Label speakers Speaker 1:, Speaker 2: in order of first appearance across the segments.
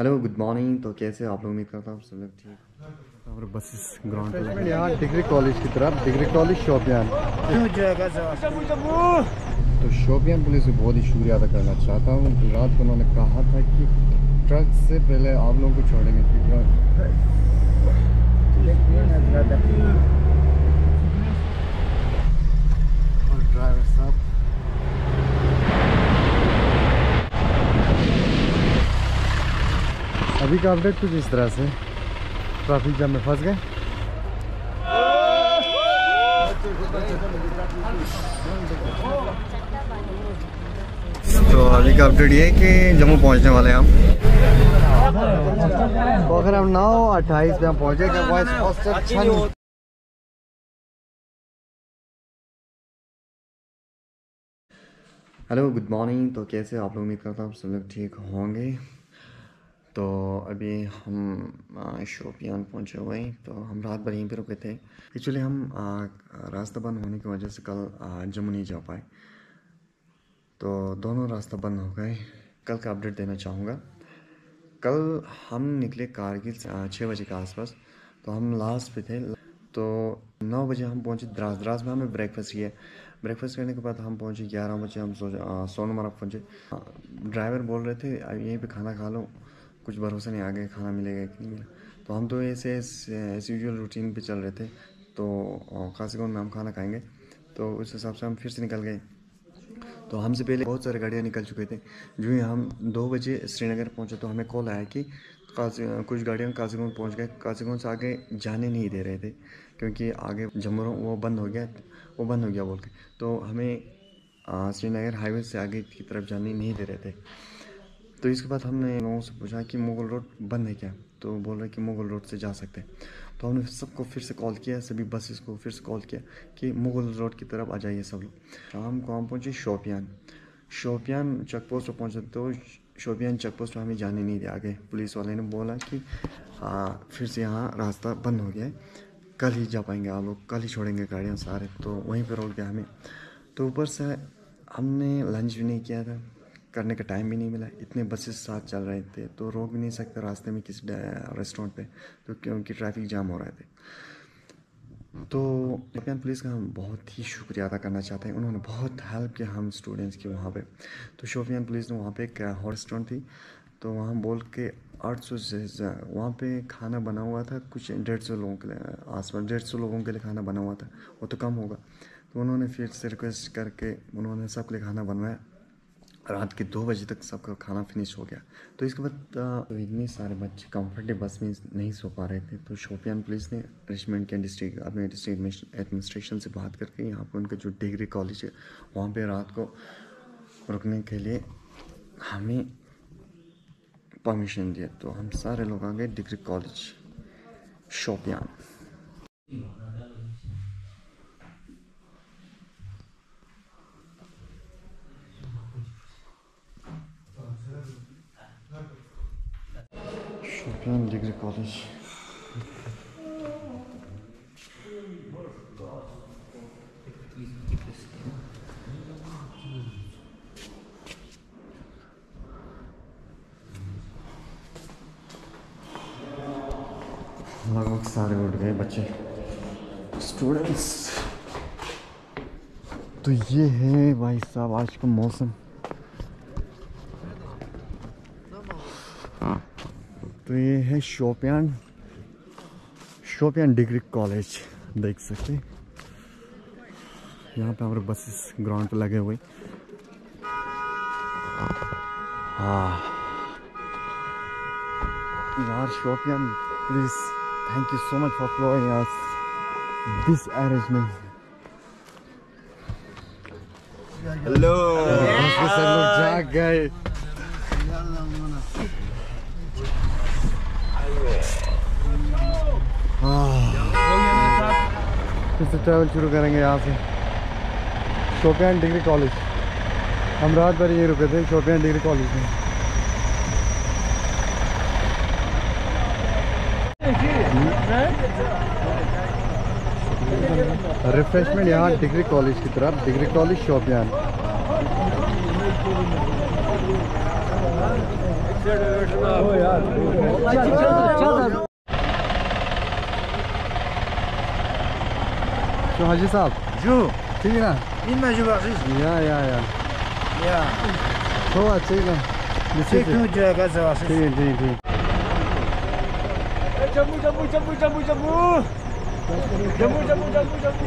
Speaker 1: Hello good morning. तो कैसे आप लोग? उम्मीद करता हूँ सब लोग ठीक और बसेस ग्राउंड पे यहाँ डिग्री कॉलेज की तरफ़ डिग्री कॉलेज शोपियान तो शोपियान पुलिस को बहुत ही शुक्रिया अदा करना चाहता हूँ। रात को उन्होंने कहा था कि ट्रक से पहले आप लोगों को छोड़ेंगे और ड्राइवर साहब अभी का अपडेट कुछ इस तरह से। ट्रैफ़िक जाम में फंस गए। तो अभी का अपडेट ये है कि जम्मू पहुँचने वाले हैं हम। तो अगर हम नौ अट्ठाईस पे हम पहुँचे हेलो गुड मॉर्निंग तो कैसे आप लोग? उम्मीद करता हूँ सब लोग ठीक होंगे। तो अभी हम शोपियान पहुँचे हुए हैं तो हम रात भर यहीं पे रुके थे। एक्चुअली हम रास्ता बंद होने की वजह से कल जम्मू नहीं जा पाए। तो दोनों रास्ता बंद हो गए। कल का अपडेट देना चाहूँगा। कल हम निकले कारगिल छः बजे के आसपास तो हम लास्ट पे थे। तो नौ बजे हम पहुँचे द्रास द्रास में हमें ब्रेकफास्ट किया। ब्रेकफास्ट करने के बाद हम पहुँचे ग्यारह बजे, हम सो सोनमर्ग पहुँचे। ड्राइवर बोल रहे थे यहीं पे खाना खा लो। कुछ भरोसा नहीं, आगे खाना मिलेगा कि नहीं मिला तो हम तो ऐसे एज यूजल रूटीन पे चल रहे थे। तो कासीगंज में हम खाना खाएँगे। तो उस हिसाब से हम फिर से निकल गए। तो हमसे पहले बहुत सारे गाड़ियाँ निकल चुके थे। जो ही हम दो बजे श्रीनगर पहुँचे तो हमें कॉल आया कि कुछ गाड़ियाँ काजीगंज पहुँच गए। काजीगंज से आगे जाने नहीं दे रहे थे, क्योंकि आगे जम्मू वो बंद हो गया, वो बंद हो गया बोल के। तो हमें श्रीनगर हाईवे से आगे की तरफ़ जाने नहीं दे रहे थे। तो इसके बाद हमने लोगों से पूछा कि मुगल रोड बंद है क्या? तो बोल रहे कि मुगल रोड से जा सकते हैं। तो हमने सबको फिर से कॉल किया सभी बसेस को फिर से कॉल किया कि मुगल रोड की तरफ़ आ जाइए सब लोग। शाम को हम पहुँचे? शोपियान। शोपियान चेक पोस्ट पर पहुँचे तो शोपियान चेक पोस्ट पर हमें जाने नहीं दिया। आगे पुलिस वाले ने बोला कि आ, फिर से यहाँ रास्ता बंद हो गया है। कल ही जा पाएँगे आप लोग। कल ही छोड़ेंगे गाड़ियाँ सारे। तो वहीं पर रोक गया हमें। तो ऊपर से हमने लंच भी नहीं किया था। करने का टाइम भी नहीं मिला। इतने बसेस साथ चल रहे थे तो रोक भी नहीं सकते रास्ते में किसी रेस्टोरेंट पे तो क्योंकि ट्रैफ़िक जाम हो रहे थे तो शोपियान पुलिस का हम बहुत ही शुक्रिया अदा करना चाहते हैं। उन्होंने बहुत हेल्प किया हम स्टूडेंट्स की वहाँ पे। तो शोपियान पुलिस ने वहाँ पे एक रेस्टोरेंट थी तो वहाँ बोल के आठ सौ से वहाँ पे खाना बना हुआ था कुछ डेढ़ सौ लोगों के लिए, आसपास डेढ़ सौ लोगों के लिए खाना बना हुआ था। वो तो कम होगा। तो उन्होंने फिर से रिक्वेस्ट करके उन्होंने सबके लिए खाना बनवाया। रात के दो बजे तक सबका खाना फिनिश हो गया। तो इसके बाद तो इतने सारे बच्चे कंफर्टेबल बस में नहीं सो पा रहे थे। तो शोपियान पुलिस ने रिचमेंट के डिस्ट्रिक्ट अपने डिस्ट्रिक्ट एडमिनिस्ट्रेशन से बात करके यहाँ पर उनका जो डिग्री कॉलेज है, वहाँ पर रात को रुकने के लिए हमें परमिशन दिया। तो हम सारे लोग आ गए degree college Shopian Shopian degree college लगभग सारे उठ गए बच्चे स्टूडेंट्स तो ये है भाई साहब आज का मौसम तो ये है शोपियान शोपियान डिग्री कॉलेज देख सकते हैं यहाँ पे हमारे बसेस ग्राउंड पे लगे हुए हाँ यार Shopian please thank you so much for providing us this arrangement hello जाग गए फिर से ट्रैवल शुरू करेंगे यहाँ से। शोपियान डिग्री कॉलेज हम रात भर यहीं रुके थे शोपियान डिग्री कॉलेज में। रिफ्रेशमेंट यहाँ डिग्री कॉलेज की तरफ़ degree college Shopian
Speaker 2: तो हाजी साहब
Speaker 3: जो
Speaker 2: ठीक है ना
Speaker 3: इन में जो बात
Speaker 2: या या या
Speaker 3: या
Speaker 2: थोड़ा ठीक है
Speaker 3: c'est que tu as gaz à
Speaker 2: ठीक है ठीक ठीक
Speaker 3: Jambu, jambu, jambu, jambu, jambu. Jambu, jambu, jambu, jambu.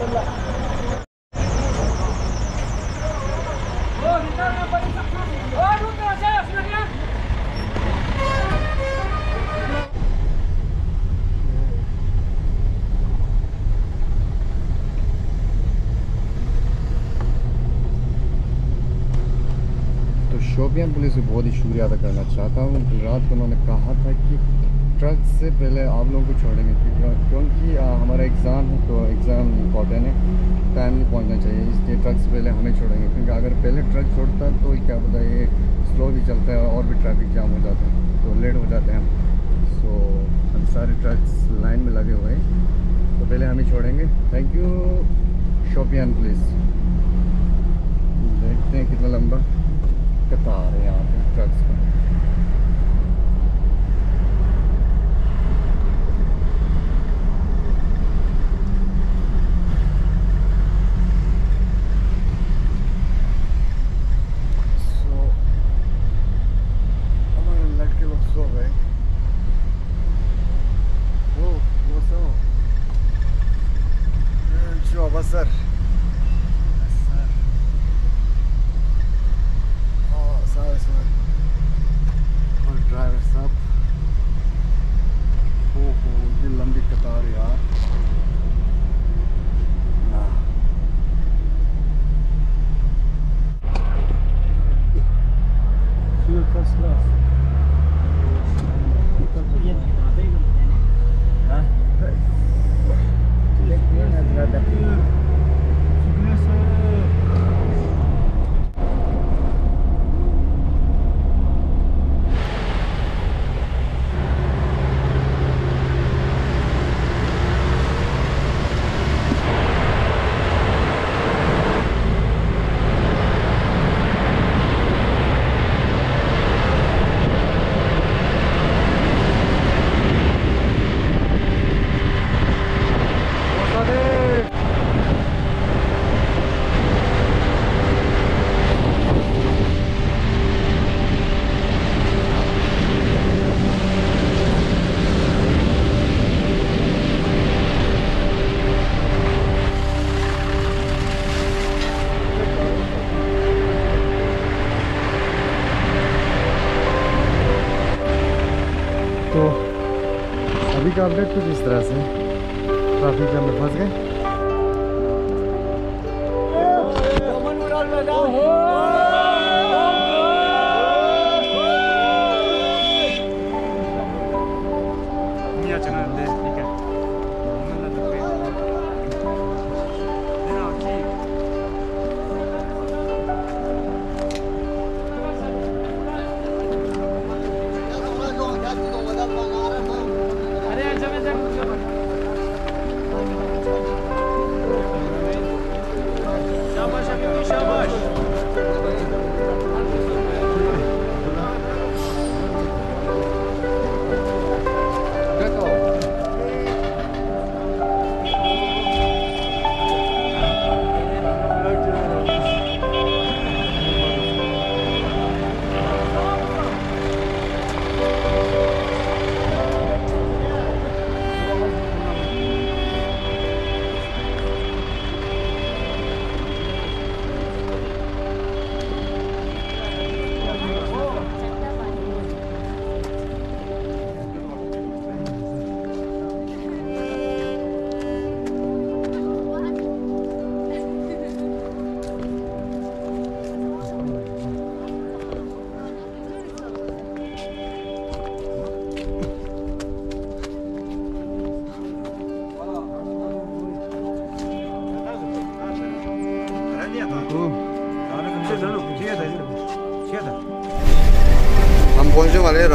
Speaker 2: तो Shopian police को बहुत ही शुक्रिया अदा करना चाहता हूँ। कल रात को उन्होंने कहा था कि ट्रक से पहले आप लोगों को छोड़ेंगे क्योंकि- हमारा एग्ज़ाम है तो एग्ज़ाम इंपॉर्टेंट है। टाइमली पहुँचना चाहिए, इसलिए ट्रक से पहले हमें छोड़ेंगे। क्योंकि अगर पहले ट्रक छोड़ता तो क्या पता, ये स्लो भी चलता है और भी ट्रैफ़िक जाम हो जाता है तो लेट हो जाते हैं। सो हम सारे ट्रक्स लाइन में लगे हुए हैं। तो पहले हमें छोड़ेंगे। थैंक यू शोपियान पुलिस देखते हैं कितना लंबा। कतार है यहाँ पे ट्रक्स का So, हमारे लड़के लोग सो गए ओ वो सो जो बसर सर Oh, sorry, sorry. और ड्राइवर साहब ओहो ये लंबी कतार यार ना तो अभी का अपडेट कुछ इस तरह से ट्रैफ़िक में फंस गए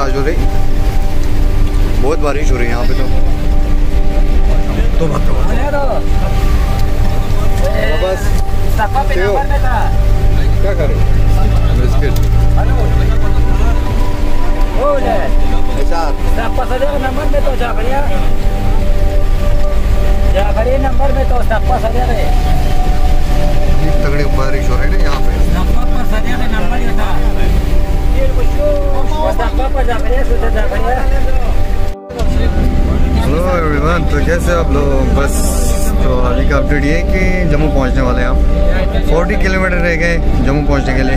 Speaker 2: वाले हैं राजौरी बहुत बारिश हो रही है यहाँ पे तो। तो बस। क्या? कर? रहे हो बिस्किट
Speaker 3: number में तो जाफरिया जाफरी नंबर में तो सब pasando है
Speaker 1: तगड़ी बारिश हो रही है यहाँ पे।
Speaker 3: है नंबर ये था।
Speaker 1: हेलो एवरीवन तो कैसे आप लोग? बस तो अभी का अपडेट ये कि जम्मू पहुँचने वाले हैं आप। 40 किलोमीटर रह गए जम्मू पहुँचने के लिए।